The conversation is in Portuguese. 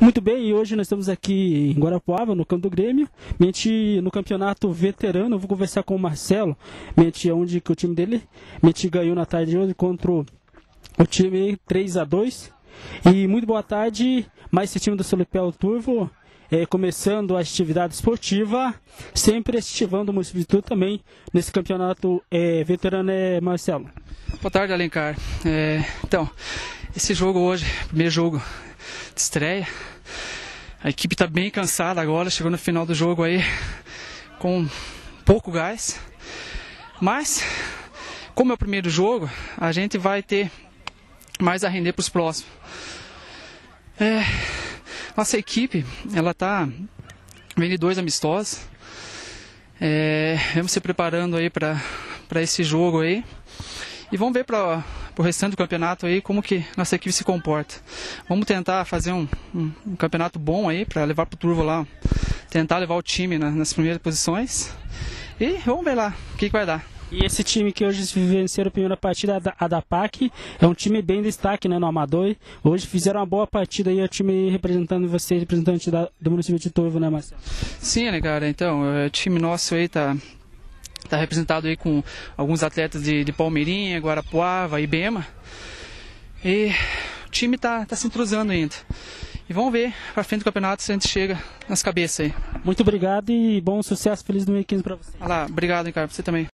Muito bem, e hoje nós estamos aqui em Guarapuava, no campo do Grêmio, mente no campeonato veterano. Eu vou conversar com o Marcelo, mente onde que o time dele mente ganhou na tarde de hoje contra o, time 3 a 2 E muito boa tarde, mais esse time do Solepel Turvo, é, começando a atividade esportiva, sempre estivando o município de Tudo também nesse campeonato é, veterano, é, Marcelo. Boa tarde, Alencar. É, então, esse jogo hoje, primeiro jogo estreia. A equipe está bem cansada agora, chegou no final do jogo aí com pouco gás. Mas, como é o primeiro jogo, a gente vai ter mais a render para os próximos. É, nossa equipe, ela tá vendo dois amistosos. É, vamos se preparando aí para esse jogo aí. E vamos ver para o restante do campeonato aí como que nossa equipe se comporta. Vamos tentar fazer um, um, um campeonato bom aí para levar para o turvo lá, tentar levar o time na, nas primeiras posições. E vamos ver lá o que, que vai dar. E esse time que hoje venceram a primeira partida, a da PAC, é um time bem destaque né, no Amador. Hoje fizeram uma boa partida aí, o time representando você, representante da, do município de Turvo, né, Marcelo? Sim, né, cara? Então, o time nosso aí tá Está representado aí com alguns atletas de, de Palmeirinha, Guarapuava, Ibema. E o time está tá se entrosando ainda. E vamos ver para frente do campeonato se a gente chega nas cabeças aí. Muito obrigado e bom sucesso, feliz 2015 para você. Olha lá, obrigado, Ricardo, você também.